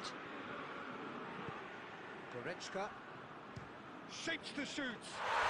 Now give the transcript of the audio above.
field. Goretzka. Shapes to shoot.